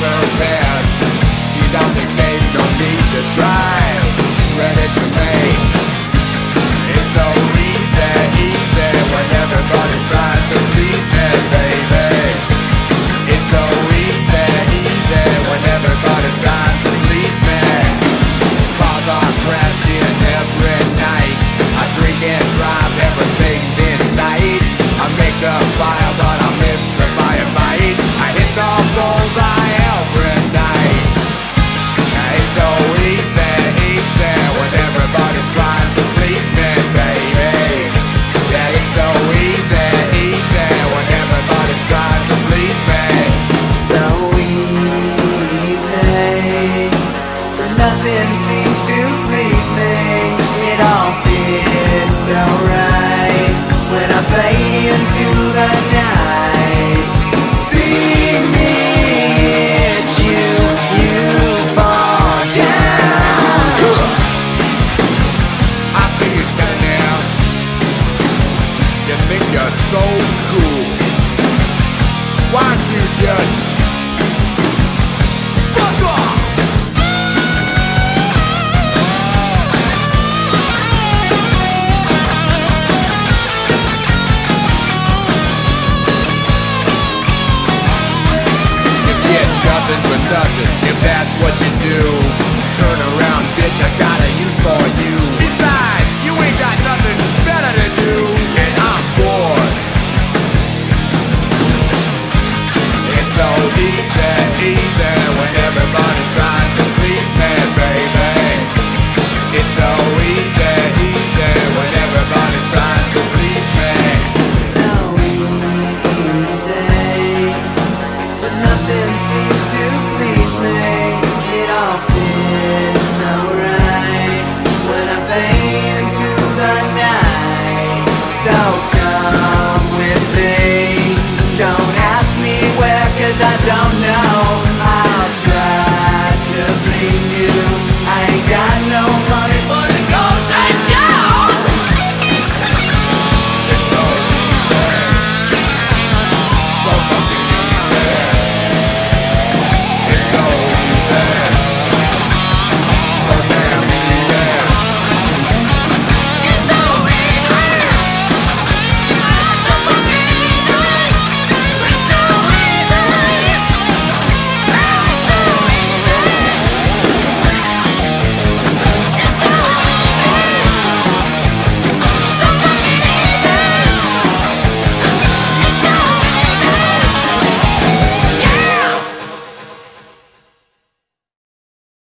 her past. She's on the tape, no need to try. Ready to make. It's so easy, easy when everybody's trying to please me, baby. It's so easy, easy when everybody's trying to please me. Cars are crashing every night. I drink and drive, everything's in sight. I make a fire, nothing seems to please me. It all fits so right when I fade into the night. See me hit you, you fall down. I see you standing there. You think you're so cool. Why don't you just if that's what you do. Turn around, bitch, I got a use for you. Besides,